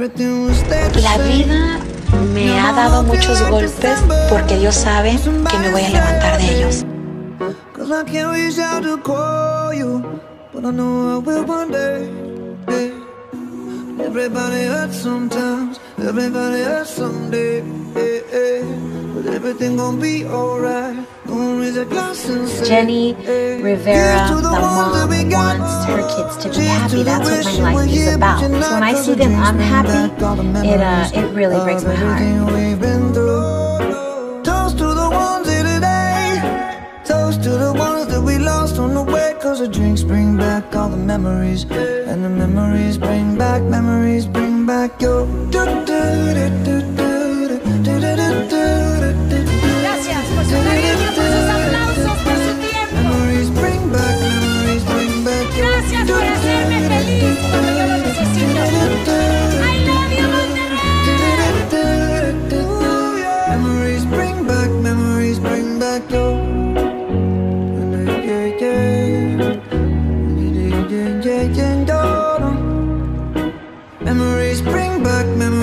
La vida me ha dado muchos golpes porque Dios sabe que me voy a levantar de ellos. Everybody hurts sometimes, everybody hurts someday. But everything gonna be alright. A Jenny Rivera, the mom kids to be happy. That's what my life is about. when I see them unhappy, it uh, it really breaks my heart. Cause the drinks bring back all the memories. And the memories bring back, memories bring Bring back memories, bring back you. Yeah, yeah, yeah. Memories bring back memories.